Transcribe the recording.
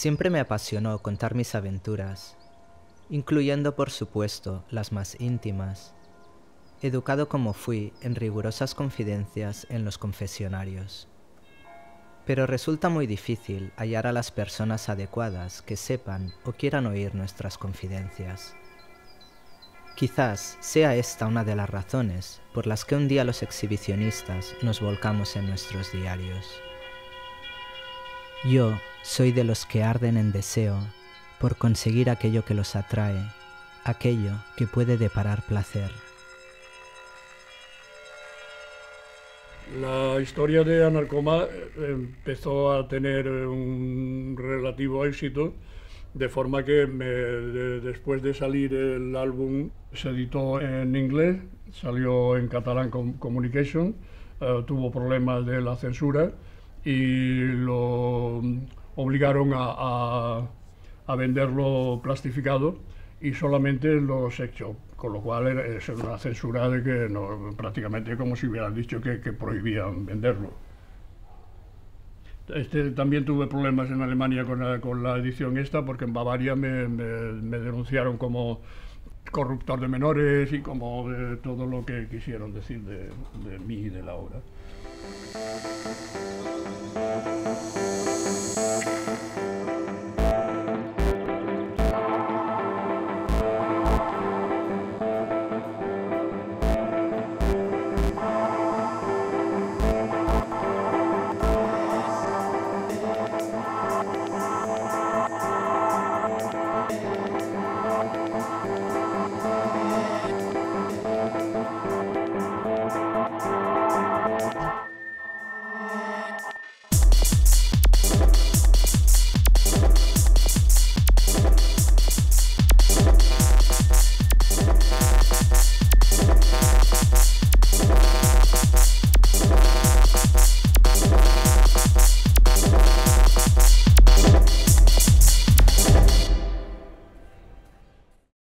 Siempre me apasionó contar mis aventuras, incluyendo por supuesto las más íntimas, educado como fui en rigurosas confidencias en los confesionarios. Pero resulta muy difícil hallar a las personas adecuadas que sepan o quieran oír nuestras confidencias. Quizás sea esta una de las razones por las que un día los exhibicionistas nos volcamos en nuestros diarios. Yo soy de los que arden en deseo por conseguir aquello que los atrae, aquello que puede deparar placer. La historia de Anarcoma eh, empezó a tener un relativo éxito, de forma que después de salir el álbum se editó en inglés, salió en catalán Communication, eh, tuvo problemas de la censura y lo obligaron a, venderlo plastificado y solamente los hecho, con lo cual es una censura de que no, prácticamente como si hubieran dicho que, prohibían venderlo. Este, también tuve problemas en Alemania con la, con la edición esta, porque en Bavaria me, denunciaron como corruptor de menores y como de todo lo que quisieron decir de, de mí y de la obra.